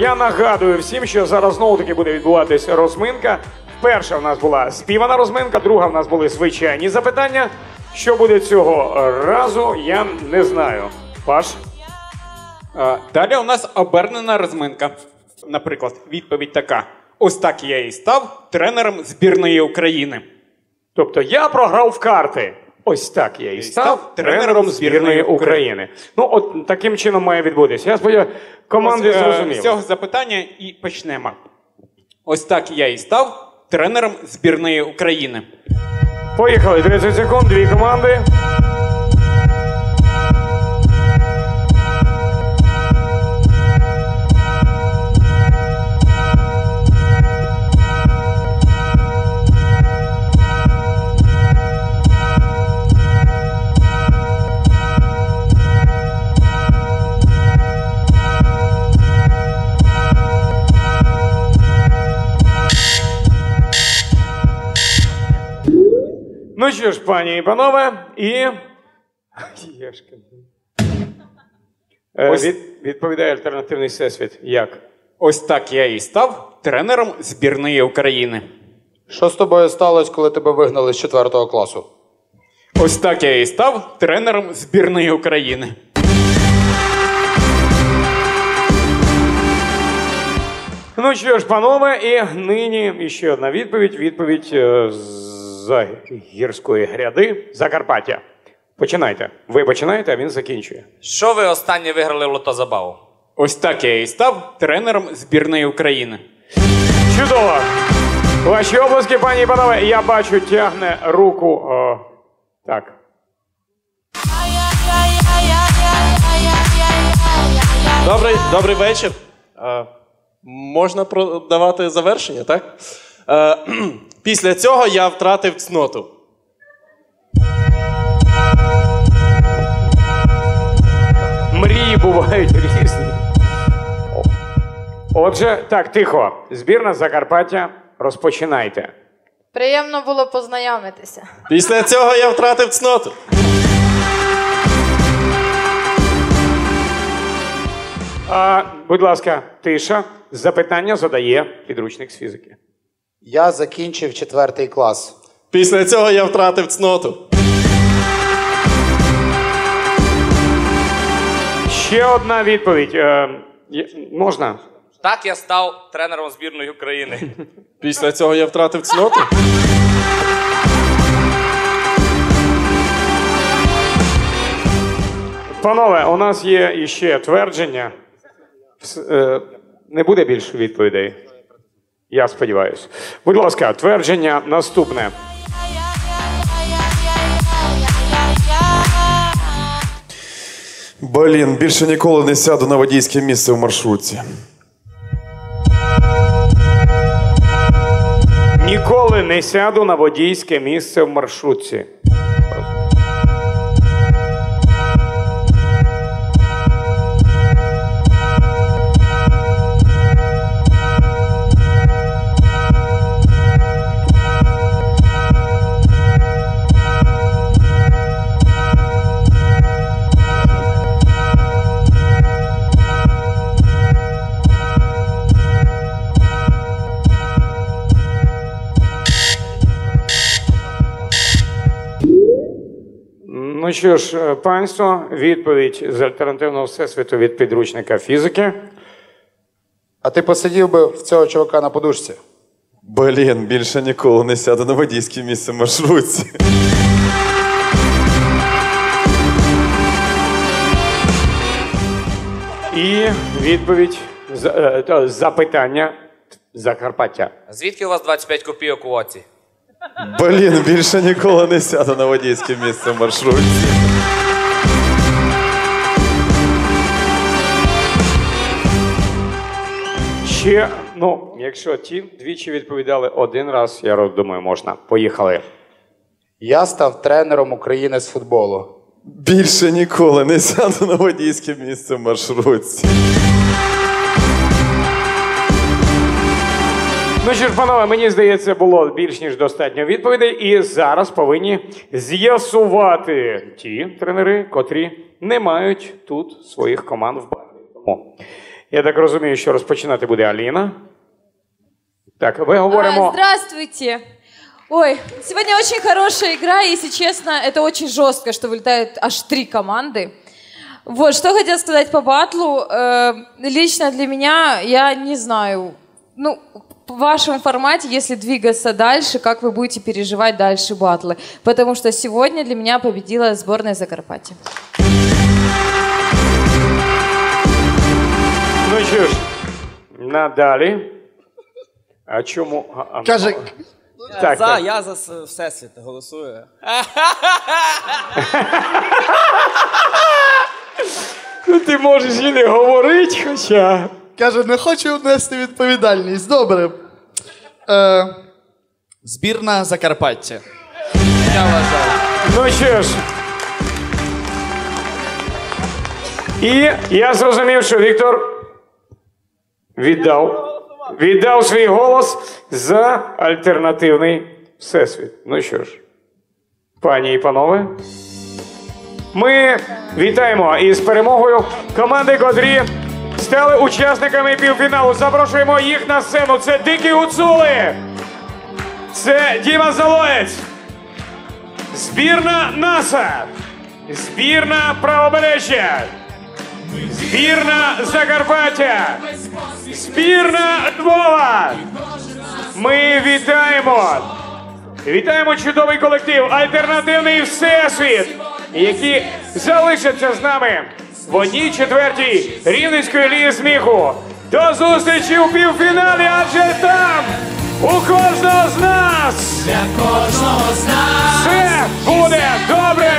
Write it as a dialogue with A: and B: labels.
A: Я нагадую всім, що зараз знову таки буде відбуватись розминка. Перша в нас була співана розминка, друга в нас були звичайні запитання. Що буде цього разу, я не знаю. Паш,
B: Е, Далі у нас обернена розминка. Наприклад, відповідь така: ось так я і став тренером збірної України.
A: тобто я програв в карти. Ось так я і став тренером збірної України. Ну, от таким чином має відбутися. Я сподіваюся, команди
B: е,
A: зрозуміли.
B: З цього запитання і почнемо. Ось так я і став тренером збірної України.
A: Поїхали. 30 секунд, дві команди. Ну що ж, пані і панове, і. Єшки. Е,
B: Ось-
A: від, відповідає альтернативний всесвіт. Як?
B: Ось так я і став тренером збірної України.
C: Що з тобою сталося, коли тебе вигнали з 4 класу?
B: Ось так я і став тренером збірної України.
A: Ну що ж, панове, і нині ще одна відповідь. Відповідь е, з гірської гряди Закарпаття. Починайте. Ви починаєте, а він закінчує.
D: Що ви останнє виграли в лото забаву?
B: Ось так я і став тренером збірної України.
A: Чудово! Ваші обласки, пані і панове, я бачу, тягне руку. О, так.
E: Добрий, добрий вечір. Е, можна продавати завершення, так? Е, після цього я втратив цноту.
A: Мрії бувають різні. Отже, так, тихо. Збірна Закарпаття, розпочинайте.
F: Приємно було познайомитися.
E: Після цього я втратив цноту.
A: А, будь ласка, тиша. Запитання задає підручник з фізики.
C: Я закінчив 4 клас.
E: Після цього я втратив цноту.
A: Ще одна відповідь. Е, є- можна?
D: Так я став тренером збірної України.
E: Після цього я втратив цноту.
A: Панове, у нас є іще твердження. Вс- е, Не буде більше відповідей. Я сподіваюся. Будь ласка, твердження наступне.
G: Блін, більше ніколи не сяду на водійське місце в маршрутці.
A: Ніколи не сяду на водійське місце в маршрутці. Ну що ж, е, панство, відповідь з альтернативного всесвіту від підручника фізики.
C: А ти посидів би в цього чувака на подушці?
G: Блін, більше ніколи не сяду на водійське місце в маршрутці.
A: І відповідь з- е, та, запитання Закарпаття.
D: Звідки у вас 25 копійок у оці?
G: Блін, більше ніколи не сяду на водійське місце в маршрутці.
A: Ще, ну, якщо ті двічі відповідали один раз, я думаю, можна. Поїхали.
C: Я став тренером України з футболу.
G: Більше ніколи не сяду на водійське місце в маршрутці.
A: Ну що ж, панове, мені здається, було більш ніж достатньо відповідей, і зараз повинні з'ясувати ті тренери, котрі не мають тут своїх команд в базі. Тому Я так розумію, що розпочинати буде Аліна. Так, ви
H: А,
A: говоримо.
H: Здравствуйте. Ой, сегодня очень хорошая игра, и, если честно, это очень жестко, что вылетают аж три команды. Вот, что хотела сказать по батлу. Э, лично для меня, я не знаю, ну, в вашем формате, если двигаться дальше, как вы будете переживать дальше батлы. Потому что сегодня для меня победила сборная Закарпатья.
A: Ну що ж, надалі. А чому? А, а,
C: Каже,
A: так,
I: за,
A: так.
I: я за с- Всесвіт голосую.
A: Ну, ти можеш і не говорити, хоча.
J: Каже, не хочу нести відповідальність. Добре. Е, збірна Закарпаття.
I: Я вважаю.
A: Ну що ж. І я зрозумів, що Віктор віддав. Віддав свій голос за альтернативний всесвіт. Ну що ж, пані і панове, ми вітаємо із перемогою команди, котрі стали учасниками півфіналу. Запрошуємо їх на сцену. Це Дикі Гуцули, це Діма Залоєць, Збірна НАСА, збірна Правобережжя, збірна Закарпаття, збірна Львова. Ми вітаємо! Вітаємо чудовий колектив Альтернативний Всесвіт, які залишаться з нами в одній четвертій Рівненської лії сміху. До зустрічі у півфіналі, адже там у кожного з нас! Для кожного з нас все буде добре!